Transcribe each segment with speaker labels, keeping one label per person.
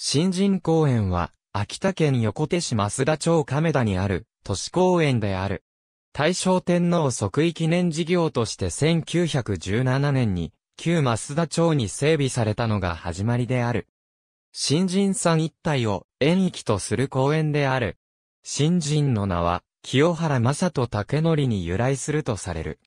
Speaker 1: 新人公園は、秋田県横手市増田町亀田にある、都市公園である。大正天皇即位記念事業として1917年に、旧増田町に整備されたのが始まりである。新人さん一帯を演域とする公園である。新人の名は、清原正人竹則に由来するとされる。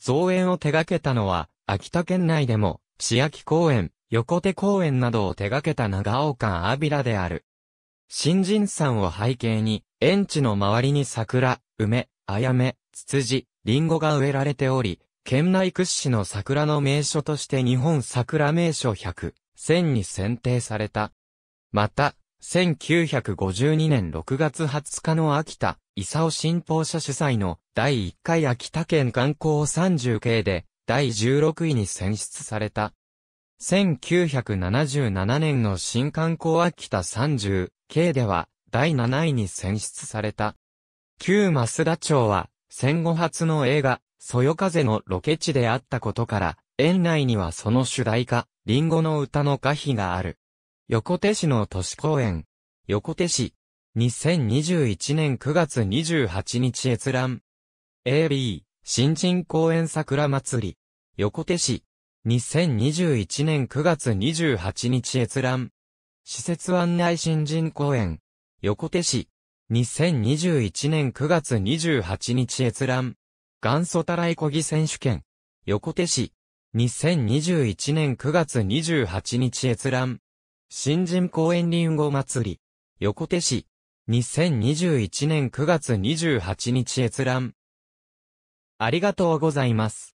Speaker 1: 造園を手掛けたのは、秋田県内でも、千秋公園、横手公園などを手掛けた長岡アビラである。新人山を背景に、園地の周りに桜、梅、あやめ、ツツジ、リンゴが植えられており、県内屈指の桜の名所として日本桜名所100、1000に選定された。また、1952年6月20日の秋田、伊佐尾新報社主催の第1回秋田県観光30系で第16位に選出された。1977年の新観光秋田30系では第7位に選出された。旧増田町は戦後初の映画、そよ風のロケ地であったことから、園内にはその主題歌、リンゴの歌の歌碑がある。横手市の都市公園。横手市。2021年9月28日閲覧。AB、新人公園桜祭り。横手市。2021年9月28日閲覧。施設案内新人公園。横手市。2021年9月28日閲覧。元祖たらいこぎ選手権。横手市。2021年9月28日閲覧。新人公園リンゴ祭り。横手市。2021年9月28日閲覧。ありがとうございます。